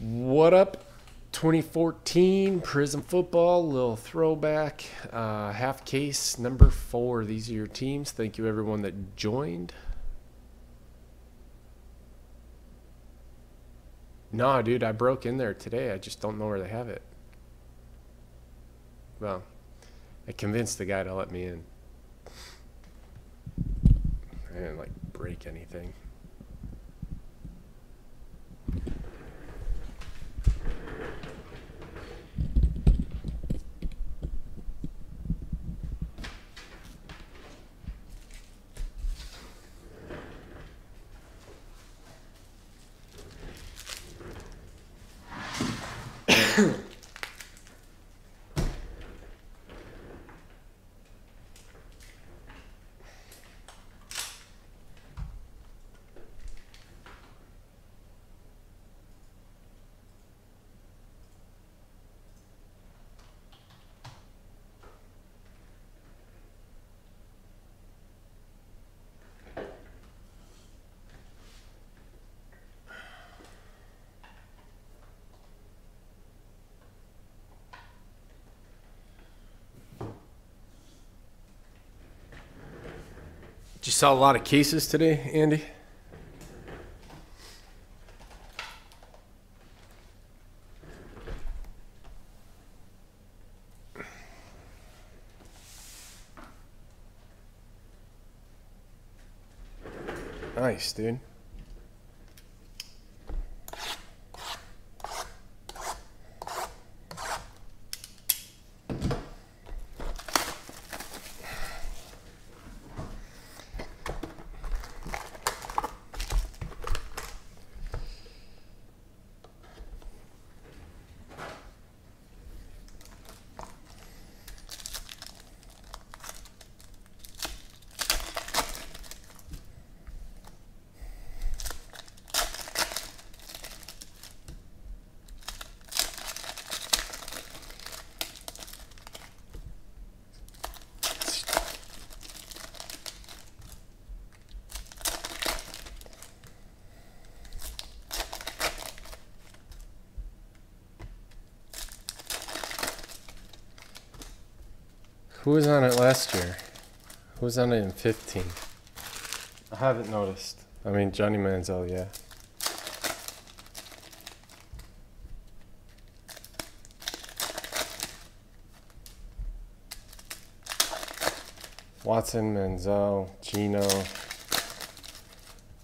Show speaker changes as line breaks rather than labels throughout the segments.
What up? 2014 Prizm Football, little throwback, uh, half case number four. These are your teams. Thank you, everyone that joined. No, dude, I broke in there today. I just don't know where they have it. Well, I convinced the guy to let me in. I didn't like break anything. Saw a lot of cases today, Andy? Nice, dude. Who was on it last year? Who was on it in 15? I haven't noticed. I mean, Johnny Manziel, yeah. Watson, Manziel, Gino.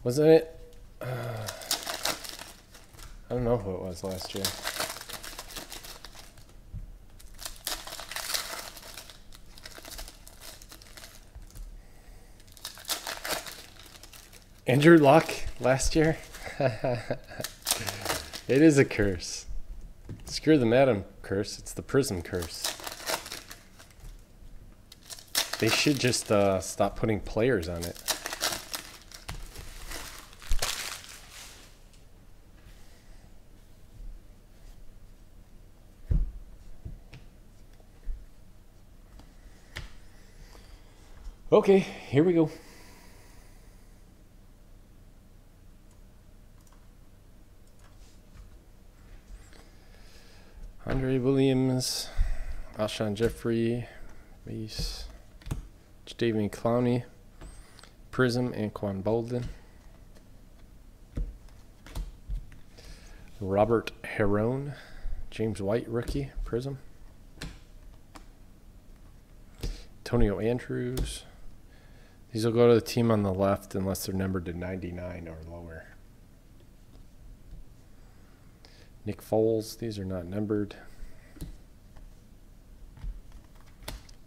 Wasn't it? Uh, I don't know who it was last year. Andrew Luck last year. it is a curse. Screw the Madden curse. It's the Prizm curse. They should just uh, stop putting players on it. Okay, here we go. Andre Williams, Alshon Jeffery, Mace, Jadeveon Clowney, Prism, Anquan Boldin, Robert Herron, James White, rookie, Prism, Antonio Andrews. These will go to the team on the left unless they're numbered to 99 or lower. Nick Foles, these are not numbered.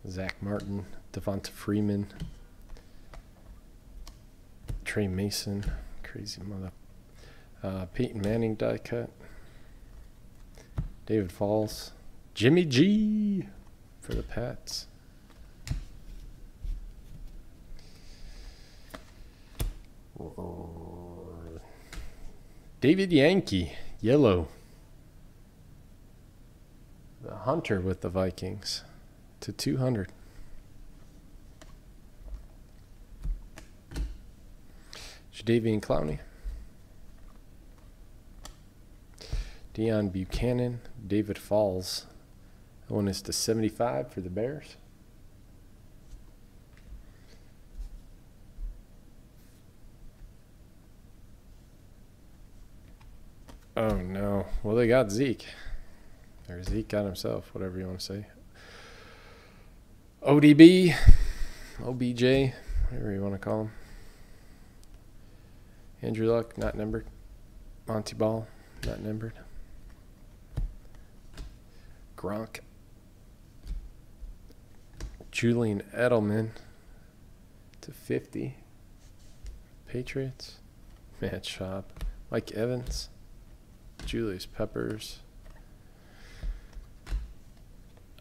Zack Martin, Devonta Freeman, Tre Mason, crazy mother. Uh, Peyton Manning die cut. David Fales, Jimmy G for the Pats. David Yankey, yellow. The Hunter with the Vikings to 200. Jadeveon Clowney. Deone Bucannon, David Fales. That one is to 75 for the Bears. Oh no. Well, they got Zeke. Or Zeke got himself, whatever you want to say. ODB, OBJ, whatever you want to call him. Andrew Luck, not numbered. Montee Ball, not numbered. Gronk. Julian Edelman to 50. Patriots. Matt Schaub. Mike Evans. Julius Peppers.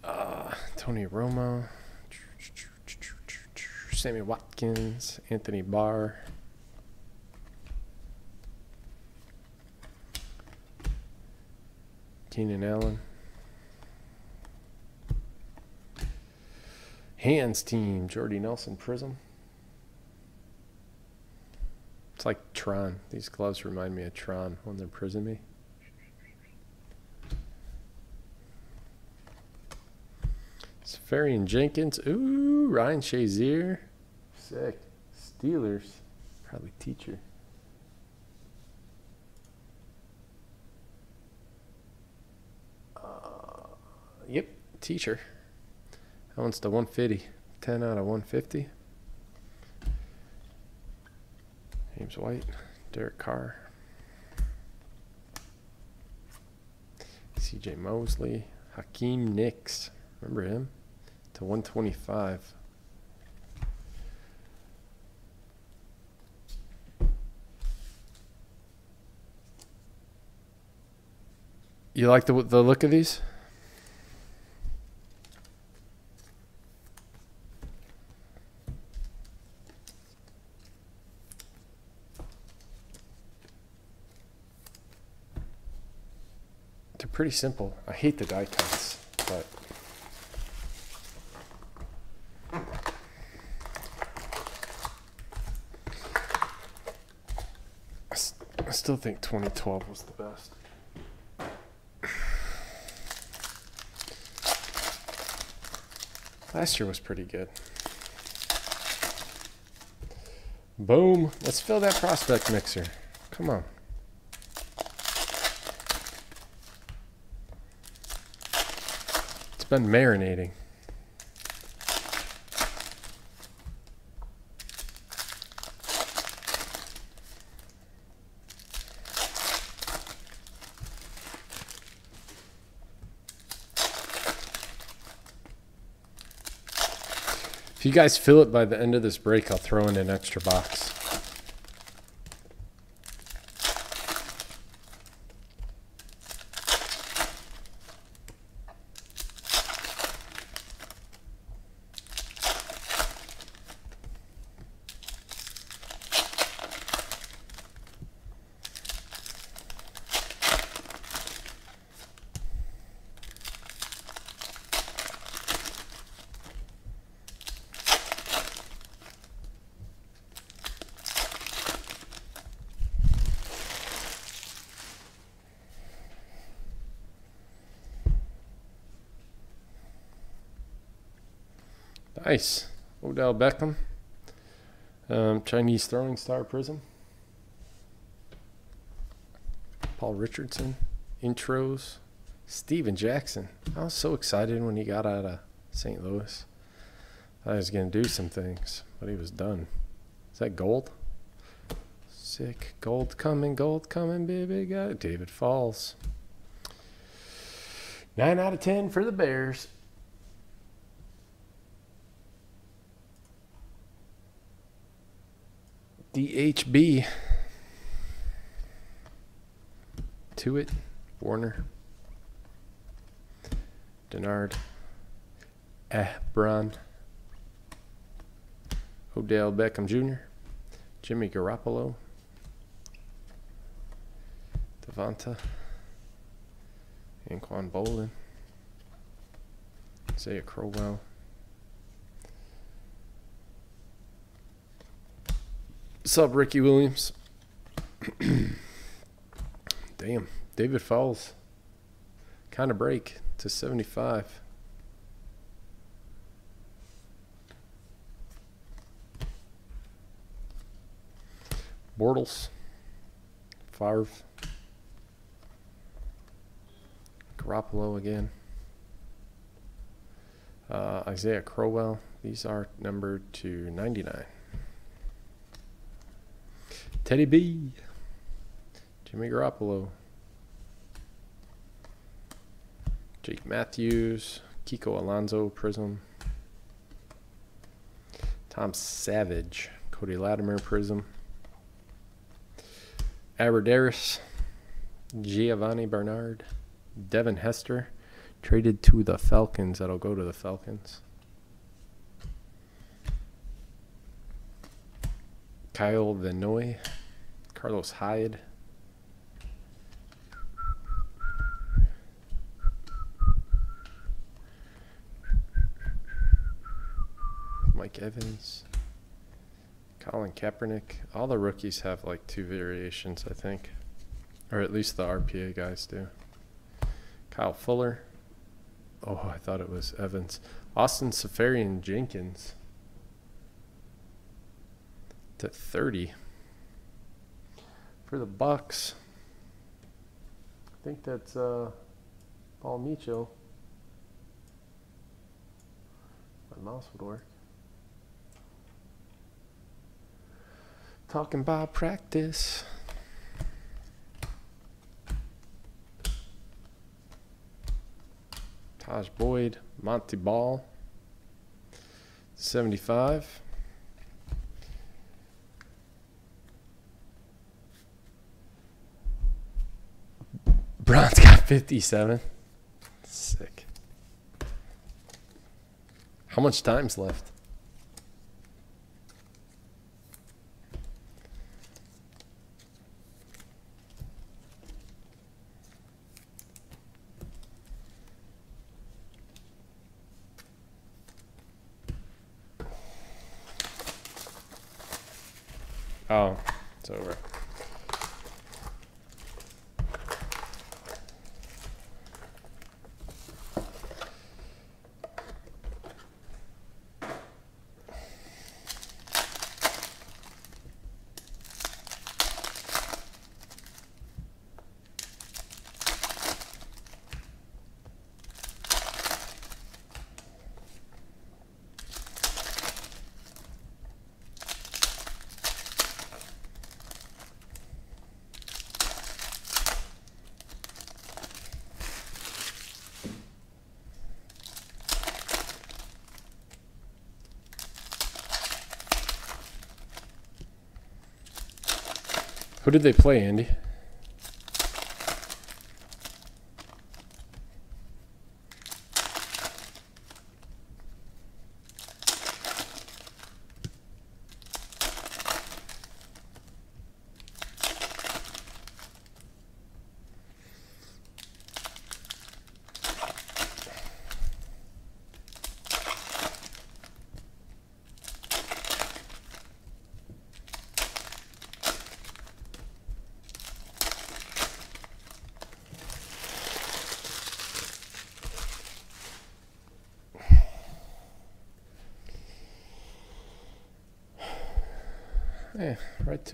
Uh, Tony Romo. Sammy Watkins. Anthony Barr. Keenan Allen. Hands team, Jordy Nelson Prism. It's like Tron. These gloves remind me of Tron when they're prism me. Seferian Jenkins. Ooh, Ryan Shazier. Sick. Steelers. Probably teacher. Uh, yep, teacher. That one's the 150. 10 out of 150. James White. Derek Carr. CJ Mosley. Hakeem Nicks. Remember him? To 125. You like the the look of these? They're pretty simple. I hate the die cuts, but I still think 2012 was the best. Last year was pretty good. Boom. Let's fill that prospect mixer. Come on. It's been marinating. If you guys fill it by the end of this break, I'll throw in an extra box. Nice. Odell Beckham. Um, Chinese throwing star prism. Paul Richardson. Intros. Steven Jackson. I was so excited when he got out of St. Louis. I was going to do some things, but he was done. Is that gold? Sick. Gold coming, gold coming, baby. Got it. David Fales. 9 out of 10 for the Bears. DHB. To it. Warner. Denard. Eh, Ebron. Odell Beckham Jr. Jimmy Garoppolo. Devonta. Anquan Boldin. Isaiah Crowell. What's up, Ricky Williams? Damn. David Fales. kind of break to 75. Bortles, Favre, Garoppolo again, uh, Isaiah Crowell. These are number to 99. Teddy B, Jimmy Garoppolo, Jake Matthews, Kiko Alonso, Prism, Tom Savage, Cody Latimer, Prism. Abbrederis, Giovani Bernard, Devin Hester, traded to the Falcons. That'll go to the Falcons. Kyle Van Noy, Carlos Hyde. Mike Evans. Colin Kaepernick. All the rookies have like two variations, I think. Or at least the RPA guys do. Kyle Fuller. Oh, I thought it was Evans. Austin Seferian Jenkins. To 30. For the Bucs. I think that's uh, Paul Mitchell. My mouse would work. Talking about practice. Tajh Boyd, Montee Ball, 75. Bron's got 57. Sick. How much time's left? Oh, it's over. Who did they play, Andy?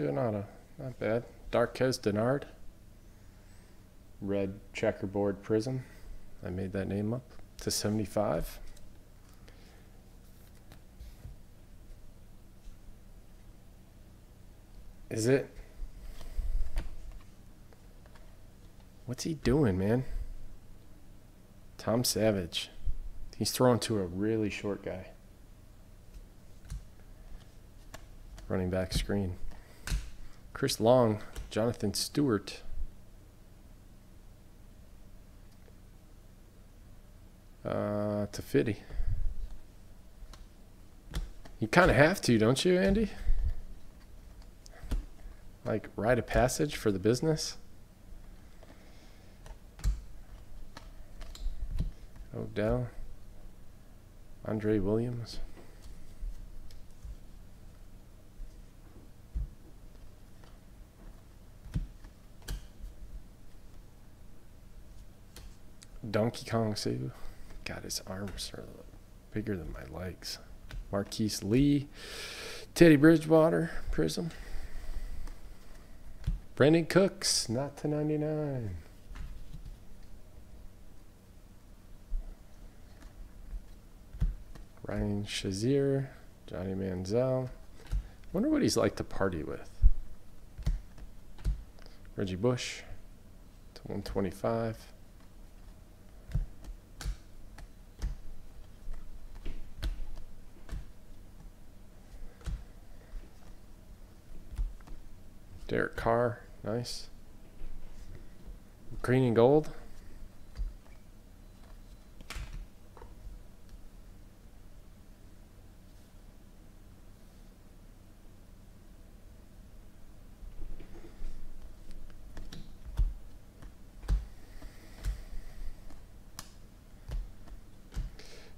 Auto. Not bad. Darqueze Dennard. Red checkerboard prism. I made that name up. To 75. Is it? What's he doing, man? Tom Savage. He's throwing to a really short guy. running back screen. Chris Long, Jonathan Stewart. Uh, to Fitty. You kind of have to, don't you, Andy? Like, write a passage for the business? Odell. Andre Williams. Donkey Kong Sue. God, his arms are bigger than my legs. Marquise Lee. Teddy Bridgewater, Prism. Brandin Cooks, not to 99. Ryan Shazier, Johnny Manziel. Wonder what he's like to party with. Reggie Bush to 125. Derek Carr, nice. Green and gold.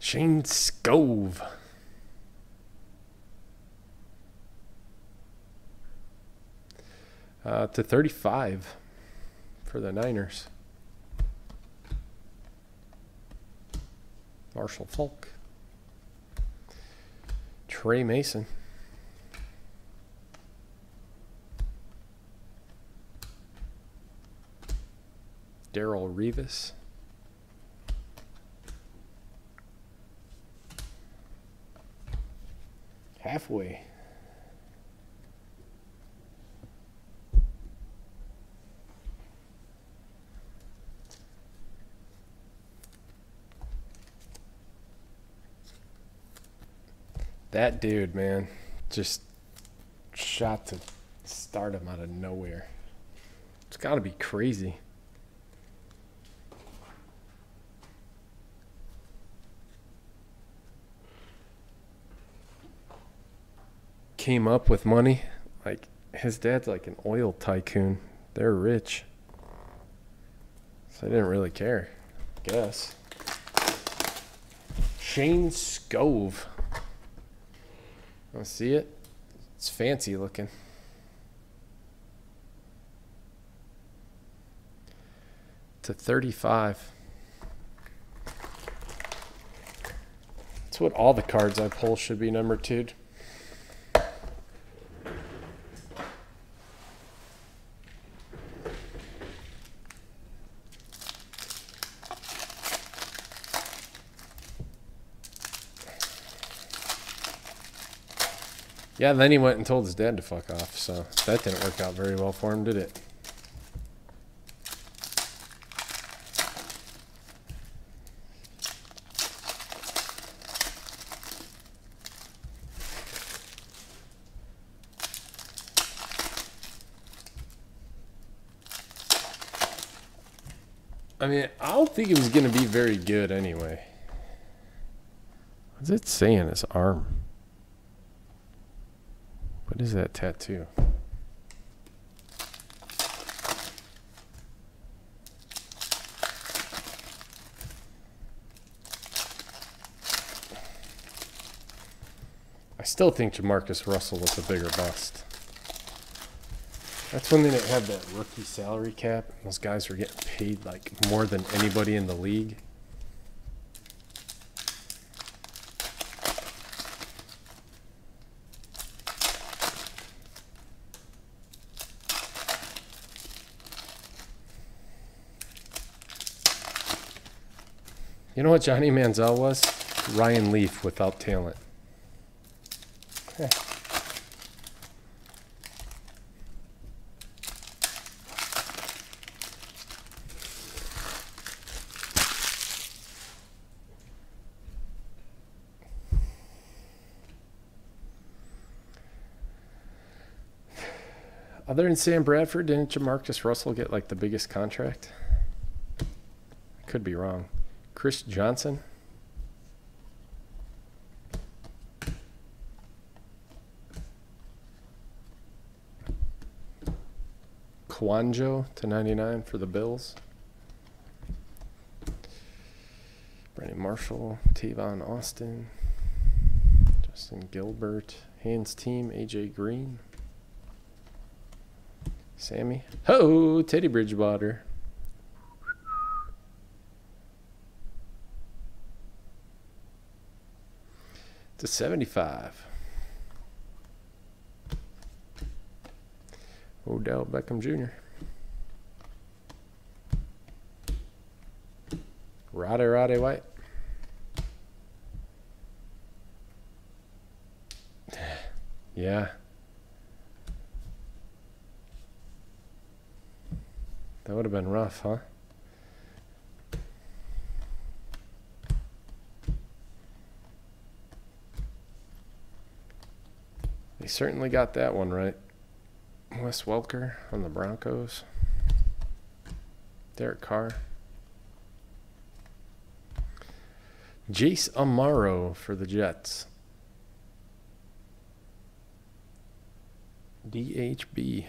Shayne Skov. Uh, to 35 for the Niners. Marshall Faulk. Tre Mason. Darrelle Revis. Halfway. That dude, man, just shot to start him out of nowhere. It's got to be crazy. Came up with money. Like, his dad's like an oil tycoon. They're rich. So I didn't really care, I guess. Shayne Skov. To see it? It's fancy looking. To 35. That's what all the cards I pull should be number two. Yeah, then he went and told his dad to fuck off, so that didn't work out very well for him, did it? I mean, I don't think it was going to be very good anyway. What's it saying? His arm. Is that tattoo? I still think Jamarcus Russell was a bigger bust. That's when they didn't have that rookie salary cap. Those guys were getting paid like more than anybody in the league. Know what Johnny Manziel was? Ryan Leaf without talent. Other than Sam Bradford, didn't Jamarcus Russell get like the biggest contract? Could be wrong. Chris Johnson. Kouandjio to 99 for the Bills. Brandon Marshall, Tavon Austin, Justin Gilbert, Hands Team, AJ Green, Sammy. Ho, Teddy Bridgewater. To 75. Odell Beckham Jr. Roddy Roddy White. Yeah. That would have been rough, huh? Certainly got that one right. Wes Welker on the Broncos. Derek Carr. Jace Amaro for the Jets. DHB.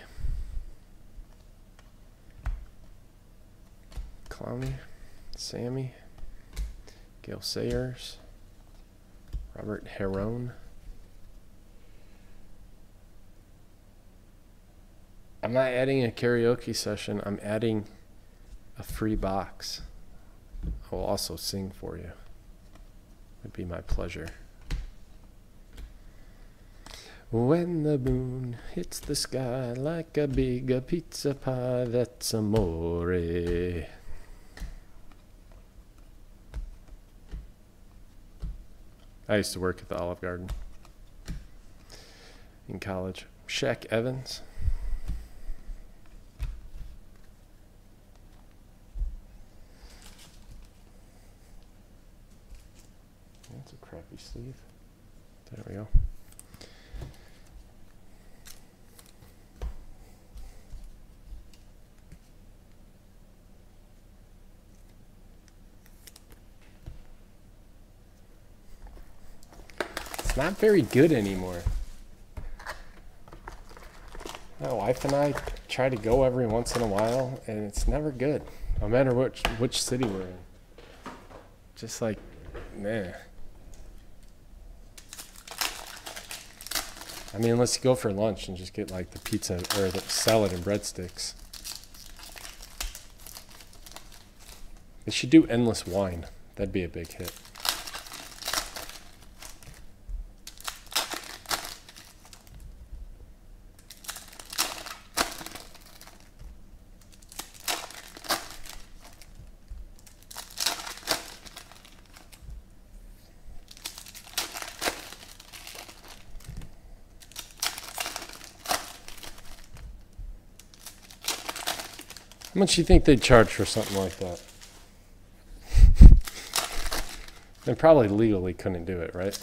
Clowney, Sammy, Gale Sayers, Robert Herron. I'm not adding a karaoke session. I'm adding a free box. I will also sing for you. It'd be my pleasure. When the moon hits the sky like a big pizza pie, that's amore. I used to work at the Olive Garden in college. Shaq Evans. That's a crappy sleeve. There we go. It's not very good anymore. My wife and I try to go every once in a while, and it's never good, no matter which which city we're in. Just like, man. I mean, you go for lunch and just get like the pizza or the salad and breadsticks. They should do endless wine. That'd be a big hit. How much do you think they'd charge for something like that? they probably legally couldn't do it, right?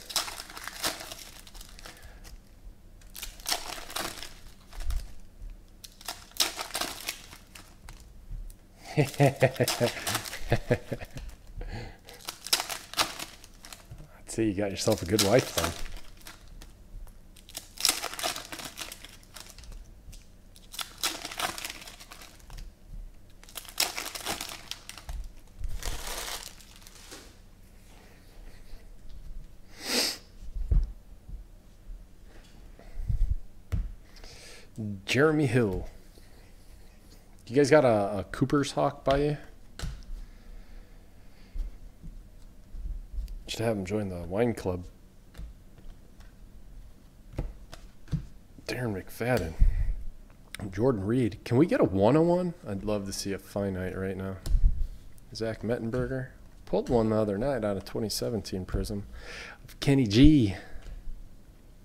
Say you got yourself a good wife then. Jeremy Hill. You guys got a, a Cooper's Hawk by you? Should have him join the wine club. Darren McFadden. Jordan Reed. Can we get a 101? I'd love to see a finite right now. Zach Mettenberger. Pulled one the other night out of 2017 Prizm. Kenny G.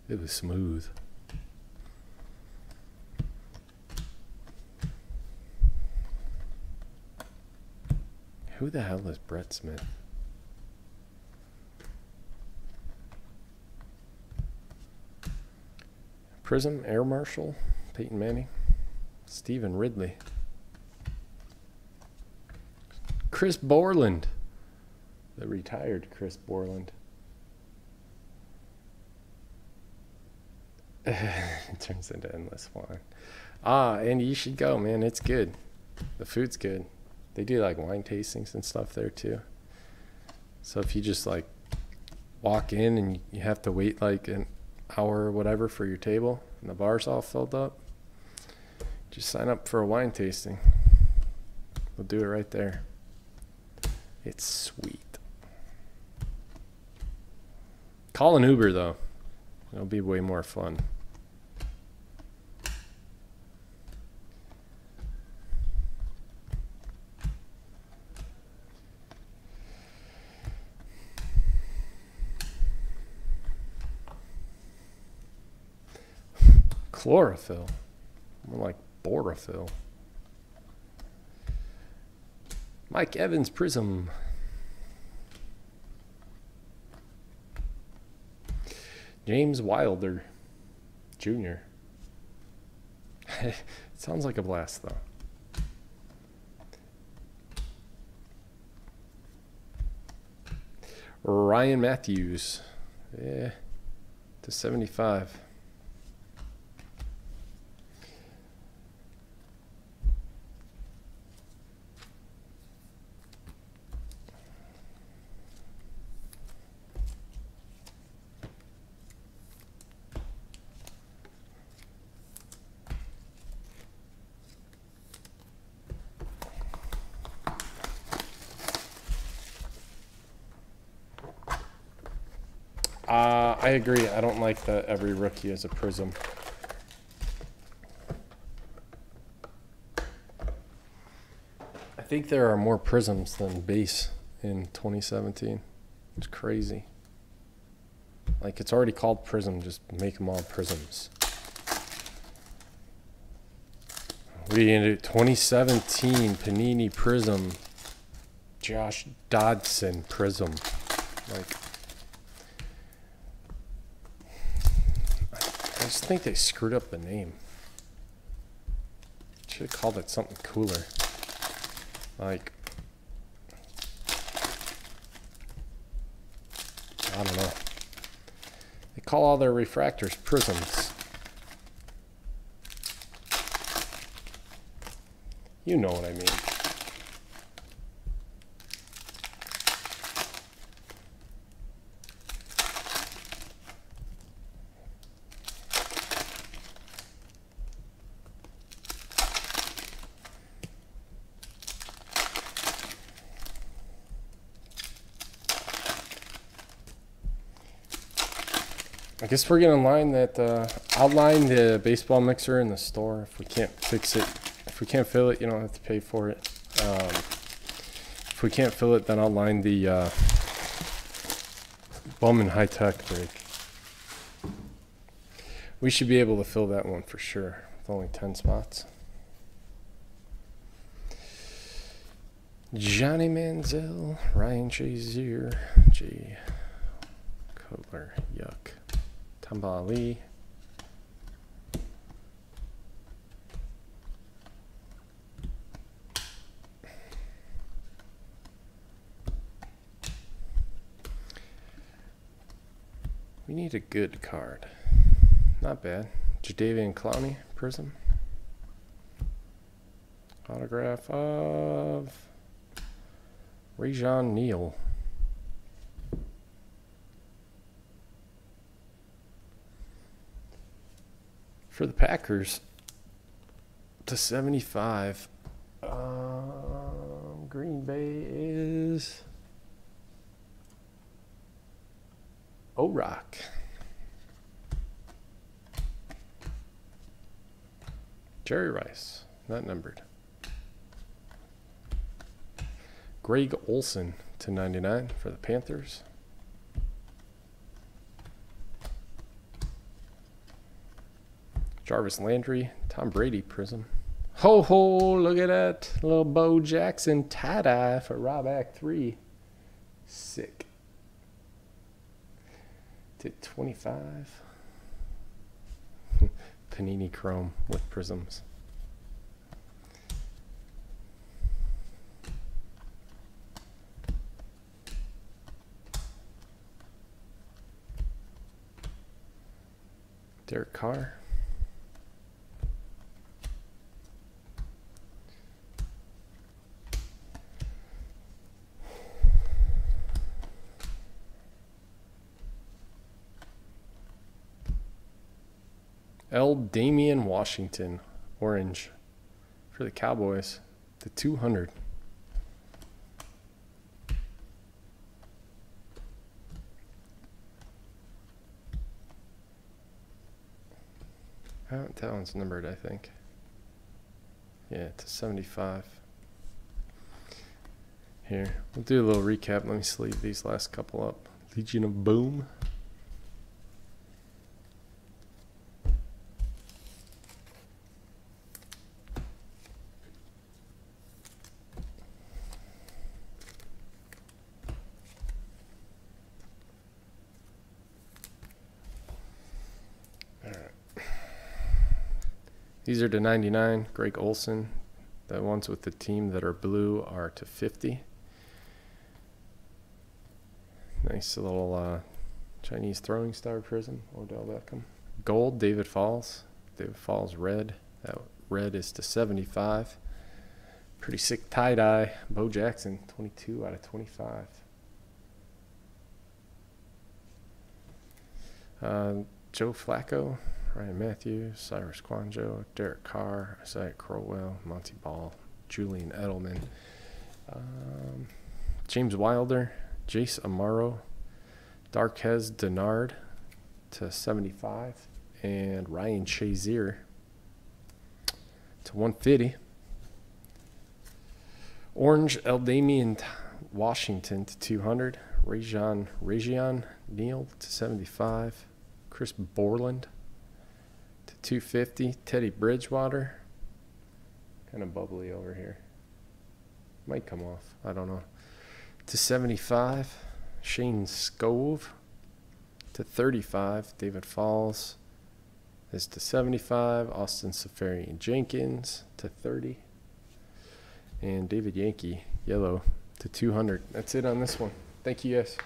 It was smooth. Who the hell is Brett Smith? Prism, Air Marshal, Peyton Manning, Stevan Ridley, Chris Borland, the retired Chris Borland. it turns into endless wine. Ah, and you should go, man. It's good. The food's good. They do like wine tastings and stuff there too. So if you just like walk in and you have to wait like an hour or whatever for your table and the bar's all filled up, just sign up for a wine tasting. We'll do it right there. It's sweet. Call an Uber though. It'll be way more fun. Chlorophyll. More like borophyll. Mike Evans Prism. James Wilder Jr. it sounds like a blast though. Ryan Mathews. Yeah. To 75. Uh, I agree. I don't like that every rookie is a prism. I think there are more prisms than base in 2017. It's crazy. Like it's already called prism. Just make them all prisms. What are you gonna do? 2017 Panini Prizm. Josh Dodson Prism. Like. Just think they screwed up the name. Should have called it something cooler. Like, I don't know. They call all their refractors prisms. You know what I mean. I guess we're gonna line that uh, outline the baseball mixer in the store. If we can't fix it, if we can't fill it, you don't have to pay for it. Um, if we can't fill it, then I'll line the uh, Bowman High Tek break. We should be able to fill that one for sure with only ten spots. Johnny Manziel, Ryan Shazier, J. Cutler, yuck. Tamba. We need a good card. Not bad. Jadeveon Clowney, Prism. Autograph of Rajon Neal. For the Packers, to 75. Um, Green Bay is O-Rock. Jerry Rice, not numbered. Greg Olsen to 99 for the Panthers. Jarvis Landry, Tom Brady Prism. Ho ho, look at that. Little Bo Jackson tie dye for Rob Act 3. Sick. To 25. Panini Chrome with prisms. Derek Carr. Damian Washington, orange, for the Cowboys, the 200. Oh, that one's numbered, I think. Yeah, to 75. Here, we'll do a little recap. Let me sleeve these last couple up. Legion of Boom. These are to 99. Greg Olsen. The ones with the team that are blue are to 50. Nice little uh, Chinese throwing star Prizm. Odell Beckham. Gold, David Fales. David Fales red. That red is to 75. Pretty sick tie dye. Bo Jackson, 22 out of 25. Uh, Joe Flacco, Ryan Mathews, Cyrus Kouandjio, Derek Carr, Isaiah Crowell, Montee Ball, Julian Edelman, um, James Wilder, Jace Amaro, Darqueze Dennard to 75, and Ryan Shazier to 150. Orange L'Damian Washington to 200. Rajon Rajion Neal to 75. Chris Borland 250. Teddy Bridgewater. Kind of bubbly over here. Might come off. I don't know. To 75. Shayne Skov to 35. David Fales is to 75. Austin Seferian Jenkins to 30. And David Yankey, yellow, to 200. That's it on this one. Thank you, guys.